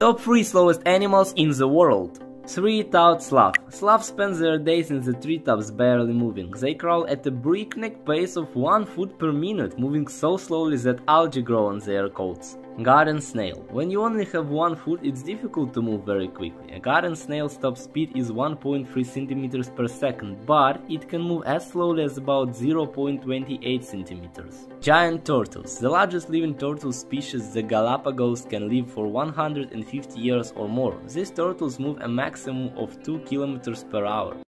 Top 3 slowest animals in the world. 3-toed sloth. Sloths spend their days in the treetops barely moving. They crawl at a breakneck pace of 1 foot per minute, moving so slowly that algae grow on their coats. Garden snail. When you only have 1 foot, it's difficult to move very quickly. A garden snail's top speed is 1.3 cm per second, but it can move as slowly as about 0.28 cm. Giant turtles. The largest living turtle species, the Galapagos, can live for 150 years or more. These turtles move a maximum of 2 km per hour.